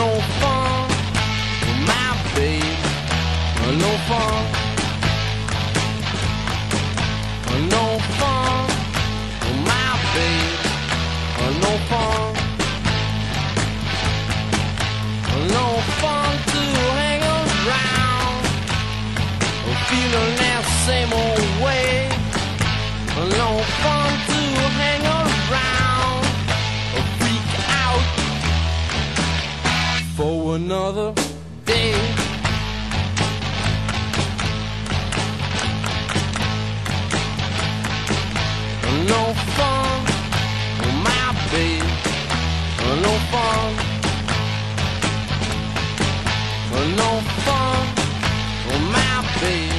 no fun with my babe. No fun. No fun with my babe. No fun. No fun to hang around. Feeling that same old way. No fun. another day. No fun, my babe. No fun. No fun, my babe.